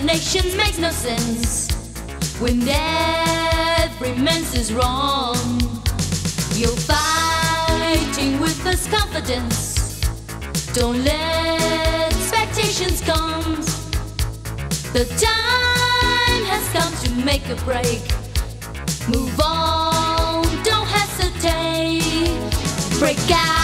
expectations makes no sense when every man's is wrong. You're fighting with this confidence. Don't let expectations come. The time has come to make a break. Move on, don't hesitate. Break out,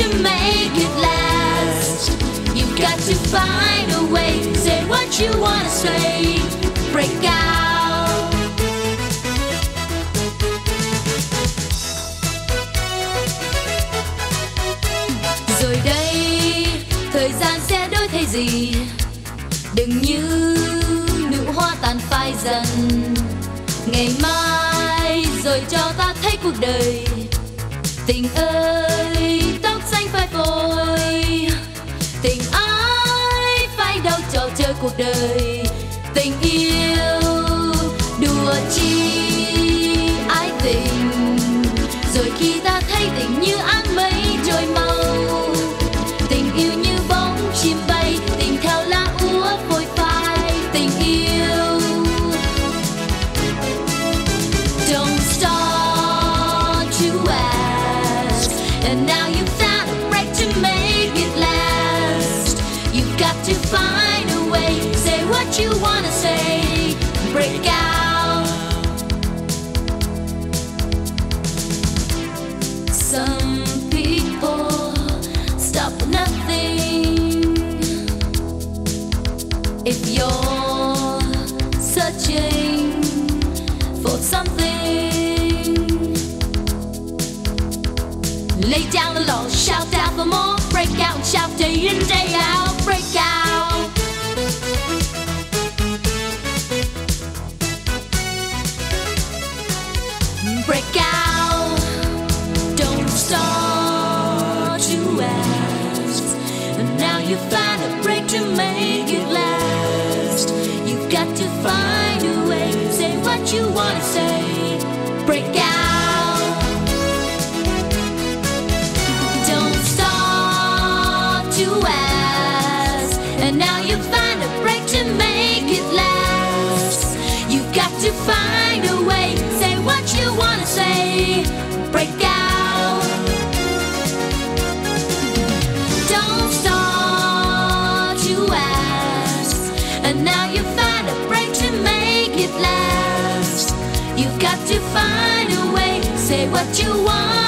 to make it last. You've got to find a way, say what you wanna say. Break out. Rồi đây, thời gian sẽ đổi thay gì? Đừng như nụ hoa tàn phai dần. Ngày mai rồi cho ta thấy cuộc đời. Tình ơi, cuộc đời. Tình yêu đùa chi ái tình. Rồi khi ta thấy tình như áng mây trôi mau Tình yêu như bóng chim bay, Tình theo lá úa phôi phai, Tình yêu Don't start to ask And now you've If you're searching for something, lay down the law, shout out for more, break out shout day in, day out, break out. Break out. Don't start to ask. And now you find got to find a way. Say what you wanna say. Break out. To find a way. Say what you want.